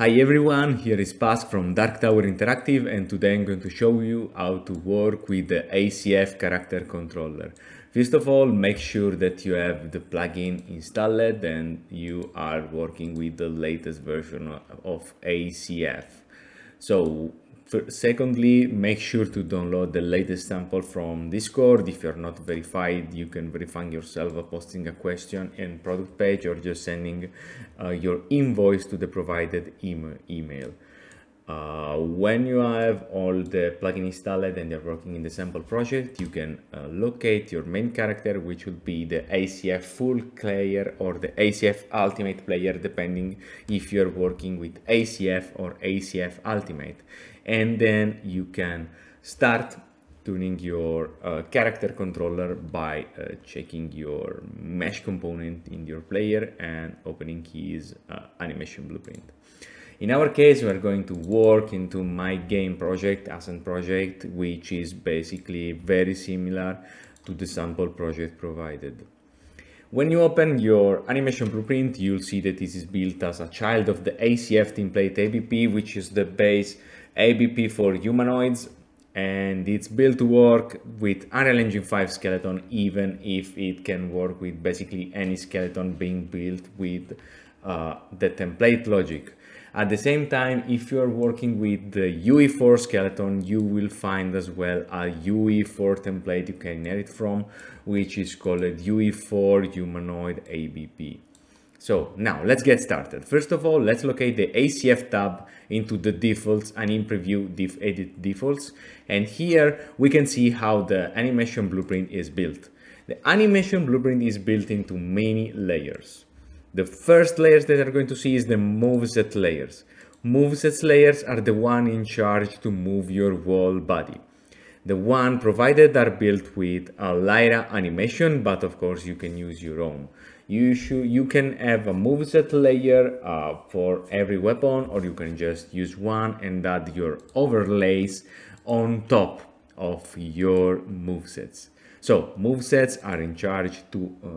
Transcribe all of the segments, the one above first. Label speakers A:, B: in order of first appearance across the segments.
A: Hi everyone, here is Pas from Dark Tower Interactive and today I'm going to show you how to work with the ACF character controller. First of all, make sure that you have the plugin installed and you are working with the latest version of ACF. So secondly, make sure to download the latest sample from Discord. If you're not verified, you can verify yourself by posting a question in product page or just sending uh, your invoice to the provided email. Uh, when you have all the plugin installed and you're working in the sample project, you can uh, locate your main character, which would be the ACF full player or the ACF ultimate player, depending if you're working with ACF or ACF ultimate. And then you can start tuning your uh, character controller by uh, checking your mesh component in your player and opening his uh, animation blueprint. In our case, we are going to work into my game project, Ascent project, which is basically very similar to the sample project provided. When you open your animation blueprint, you'll see that this is built as a child of the ACF template ABP, which is the base ABP for humanoids. And it's built to work with Unreal Engine 5 skeleton, even if it can work with basically any skeleton being built with uh, the template logic. At the same time, if you are working with the UE4 skeleton, you will find as well a UE4 template you can inherit from, which is called UE4 Humanoid ABP. So now let's get started. First of all, let's locate the ACF tab into the defaults and in preview edit defaults. And here we can see how the animation blueprint is built. The animation blueprint is built into many layers. The first layers that are going to see is the moveset layers. Moveset layers are the one in charge to move your whole body. The one provided are built with a Lyra animation, but of course you can use your own. You should, you can have a moveset layer uh, for every weapon, or you can just use one and add your overlays on top of your movesets. So movesets are in charge to uh,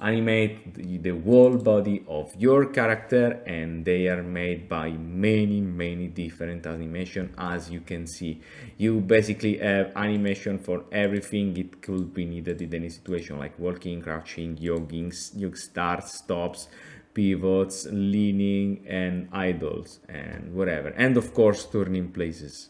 A: animate the, whole body of your character and they are made by many many different animation as you can see. You basically have animation for everything. It could be needed in any situation like walking crouching yogging you starts stops pivots leaning and idles and whatever. And of course turning places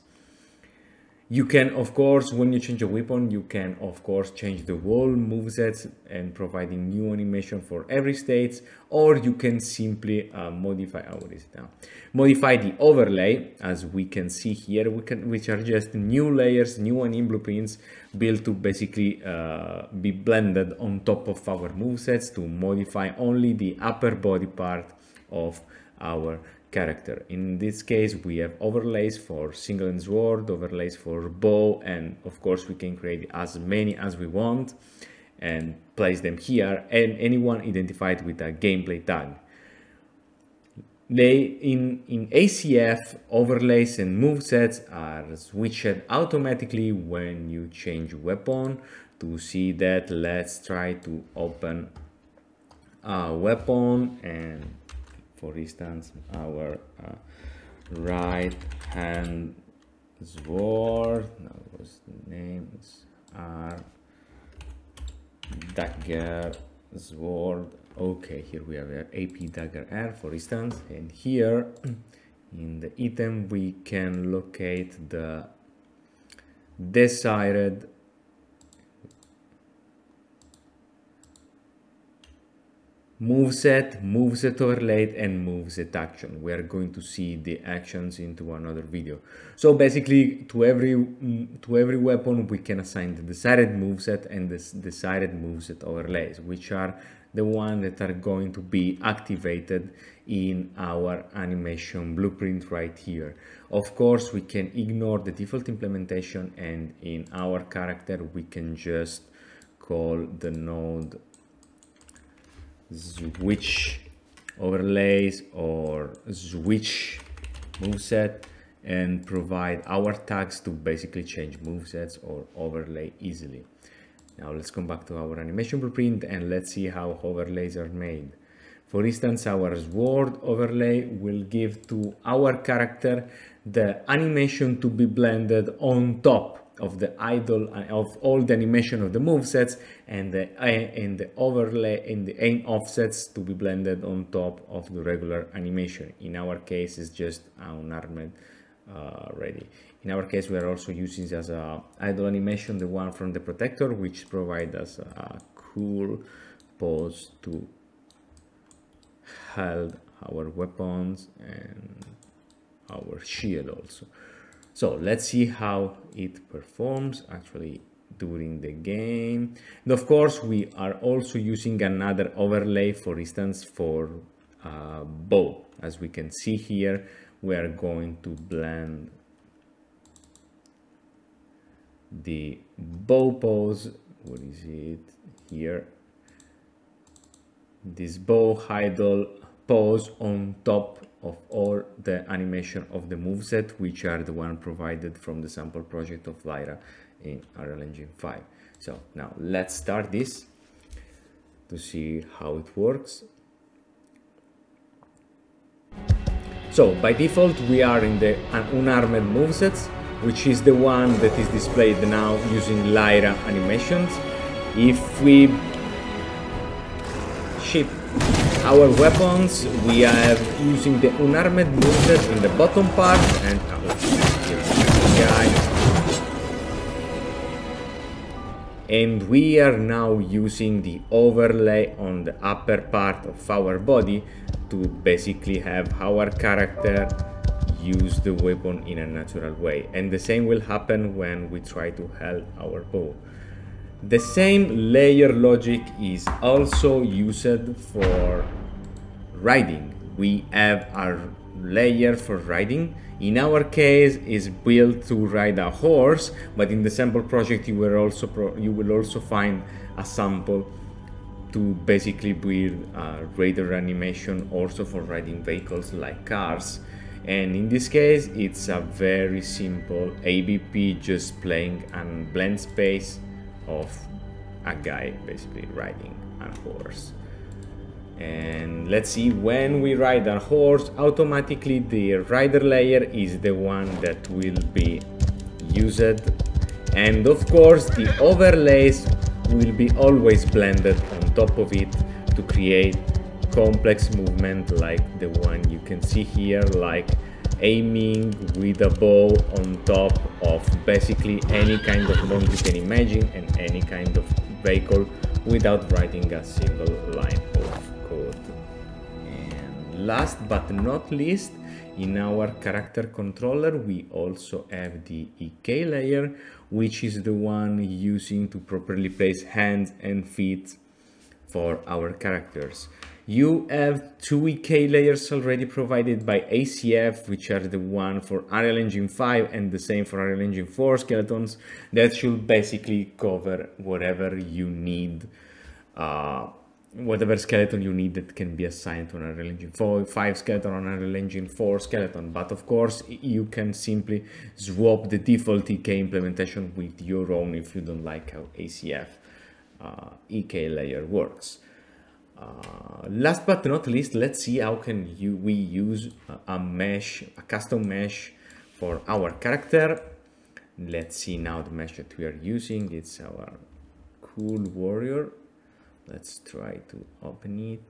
A: you can, of course, when you change a weapon, you can, of course, change the whole movesets and providing new animation for every state, or you can simply uh, modify, oh, what is it now? Modify the overlay, as we can see here, we can, which are just new layers, new anim blueprints built to basically uh, be blended on top of our movesets to modify only the upper body part of our character. In this case, we have overlays for single and sword, overlays for bow, and of course we can create as many as we want and place them here and anyone identified with a gameplay tag. They in, in ACF overlays and movesets are switched automatically when you change weapon. To see that, let's try to open a weapon and for instance our uh, right hand sword no was the names are dagger sword okay here we have ap dagger r for instance. And here in the item we can locate the desired moveset, moveset overlaid, and moveset action. We are going to see the actions into another video. So basically, to every mm, to every weapon, we can assign the desired moveset and the desired moveset overlays, which are the one that are going to be activated in our animation blueprint right here. Of course, we can ignore the default implementation and in our character, we can just call the node switch overlays or switch moveset and provide our tags to basically change movesets or overlay easily. Now let's come back to our animation blueprint and let's see how overlays are made. For instance, our sword overlay will give to our character the animation to be blended on top of the idle of all the animation of the move sets and the and the overlay and the aim offsets to be blended on top of the regular animation. In our case it's just unarmed uh, ready. In our case we are also using as a idle animation the one from the protector which provide us a cool pose to hold our weapons and our shield also so let's see how it performs actually during the game. And of course, we are also using another overlay, for instance, for uh, bow. As we can see here, we are going to blend the bow pose. What is it here? This bow idle pose on top of all the animation of the moveset, which are the one provided from the sample project of Lyra in Unreal Engine 5. So now let's start this to see how it works. So by default we are in the unarmed movesets, which is the one that is displayed now using Lyra animations. If we ship. Our weapons we are using the unarmed moveset in the bottom part and and we are now using the overlay on the upper part of our body to basically have our character use the weapon in a natural way. And the same will happen when we try to hold our bow the same layer logic is also used for riding. We have our layer for riding. In our case, is built to ride a horse, but in the sample project, you will also you will also find a sample to basically build a radar animation also for riding vehicles like cars. And in this case, it's a very simple ABP just playing and blend space of a guy basically riding a horse. And let's see when we ride a horse automatically the rider layer is the one that will be used. And of course the overlays will be always blended on top of it to create complex movement like the one you can see here like aiming with a bow on top of basically any kind of mount you can imagine and any kind of vehicle without writing a single line of code. And last but not least, in our character controller, we also have the EK layer, which is the one using to properly place hands and feet for our characters. You have two EK layers already provided by ACF, which are the one for Unreal Engine 5 and the same for Unreal Engine 4 skeletons that should basically cover whatever you need, uh, whatever skeleton you need that can be assigned to an Unreal Engine 4, 5 skeleton on Unreal Engine 4 skeleton. But of course, you can simply swap the default EK implementation with your own if you don't like how ACF uh, EK layer works. Uh, last but not least, let's see how can you, we use a, mesh, a custom mesh for our character. Let's see now the mesh that we are using. It's our cool warrior. Let's try to open it.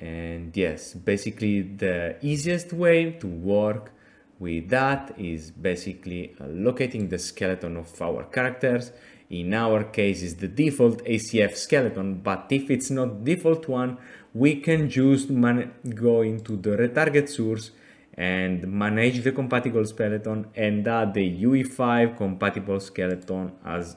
A: And yes, basically the easiest way to work with that is basically locating the skeleton of our characters in our case is the default ACF skeleton, but if it's not default one, we can just go into the retarget source and manage the compatible skeleton and add the UE5 compatible skeleton as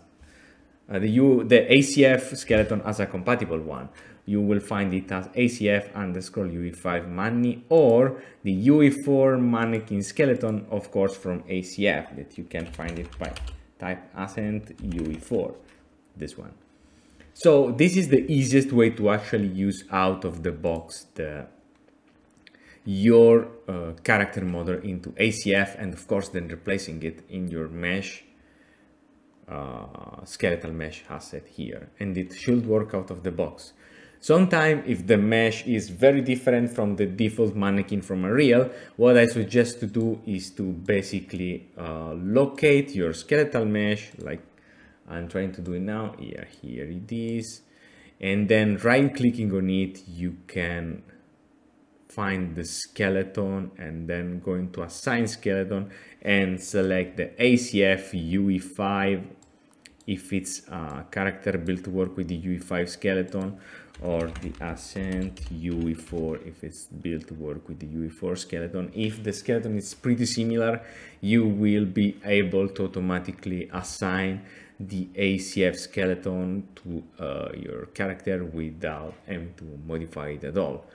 A: uh, the, U, the ACF skeleton as a compatible one. You will find it as ACF underscore UE5 Manny or the UE4 mannequin skeleton, of course, from ACF that you can find it by type ascent UE4, this one. So this is the easiest way to actually use out of the box the your uh, character model into ACF and of course then replacing it in your mesh uh, skeletal mesh asset here and it should work out of the box. Sometimes if the mesh is very different from the default mannequin from Unreal, what I suggest to do is to basically uh, locate your skeletal mesh, like I'm trying to do it now. Yeah, here it is. And then right clicking on it, you can find the skeleton and then going to assign skeleton and select the ACF UE5 if it's a character built to work with the UE5 skeleton or the Ascent UE4 if it's built to work with the UE4 skeleton. If the skeleton is pretty similar, you will be able to automatically assign the ACF skeleton to uh, your character without having to modify it at all.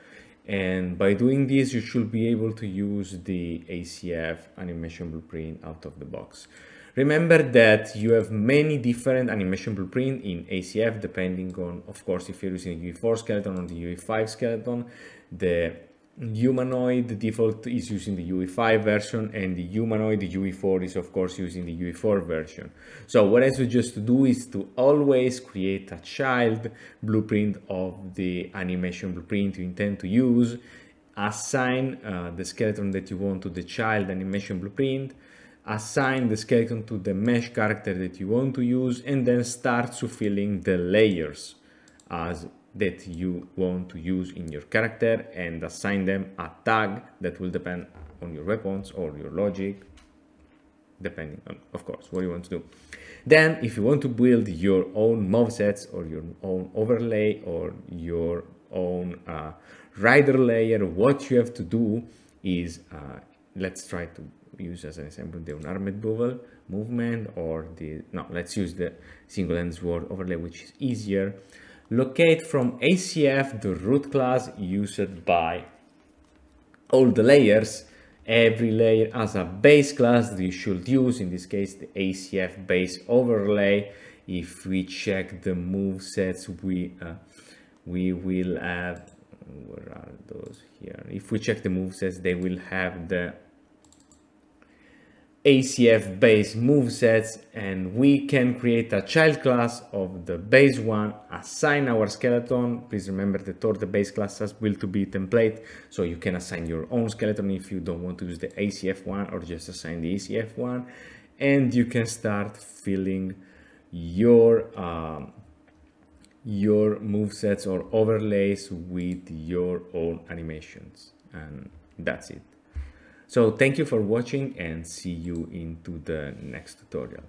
A: And by doing this, you should be able to use the ACF animation blueprint out of the box. Remember that you have many different animation blueprint in ACF depending on, of course, if you're using the UE4 skeleton or the UE5 skeleton. The humanoid default is using the UE5 version and the humanoid the UE4 is of course using the UE4 version. So what I suggest to do is to always create a child blueprint of the animation blueprint you intend to use, assign uh, the skeleton that you want to the child animation blueprint, assign the skeleton to the mesh character that you want to use and then start to filling the layers as that you want to use in your character and assign them a tag that will depend on your weapons or your logic depending on of course what you want to do. Then if you want to build your own movesets or your own overlay or your own uh, rider layer what you have to do is uh, let's try to use as an example the unarmed bubble movement or the no let's use the single-handed sword overlay which is easier locate from ACF the root class used by all the layers. Every layer has a base class that you should use, in this case the ACF base overlay. If we check the move sets, we, uh, we will have, where are those here? If we check the move sets, they will have the ACF base movesets and we can create a child class of the base one, assign our skeleton. Please remember that all the base classes will to be template, so you can assign your own skeleton if you don't want to use the ACF one or just assign the ACF one. And you can start filling your um, your movesets or overlays with your own animations. And that's it. So thank you for watching and see you into the next tutorial.